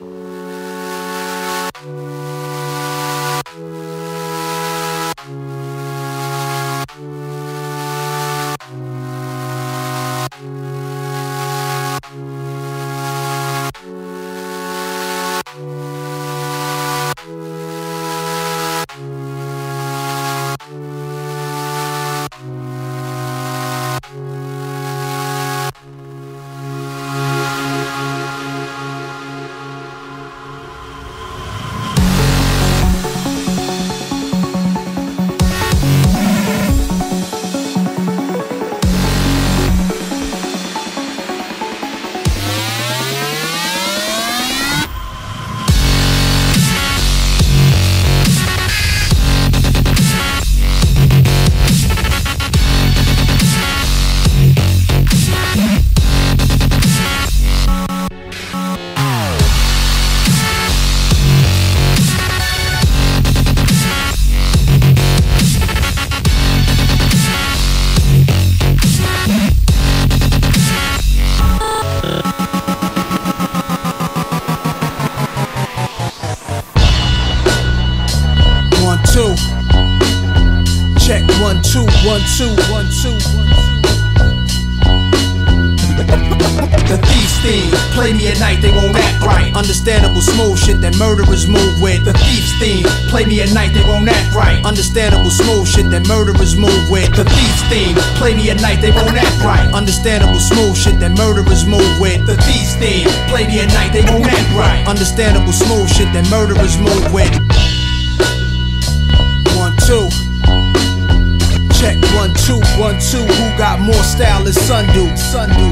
One, two. Check one, two, one, two, one, two. The thief's theme, play me at night, they won't act right. Understandable smooth shit that murderers move with. The thief's theme, play me at night, they won't act right. Understandable smooth shit that murderers move with. The thief's theme, play me at night, they won't act right. Understandable smooth shit that murderers move with. The thief's theme, play me at night, they won't act right. Understandable smooth shit that murderers move with. Two, one, two. Who got more style than Sundu? Sundu.